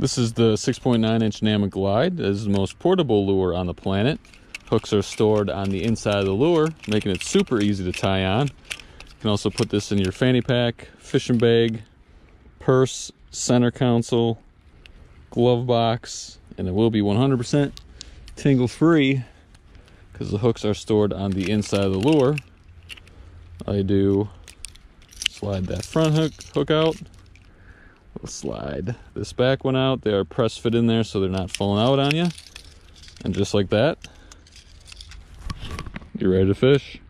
This is the 6.9 inch Namic Glide. This is the most portable lure on the planet. Hooks are stored on the inside of the lure, making it super easy to tie on. You can also put this in your fanny pack, fishing bag, purse, center console, glove box, and it will be 100% tingle free because the hooks are stored on the inside of the lure. I do slide that front hook hook out. We'll slide this back one out. They are press fit in there so they're not falling out on you. And just like that, you're ready to fish.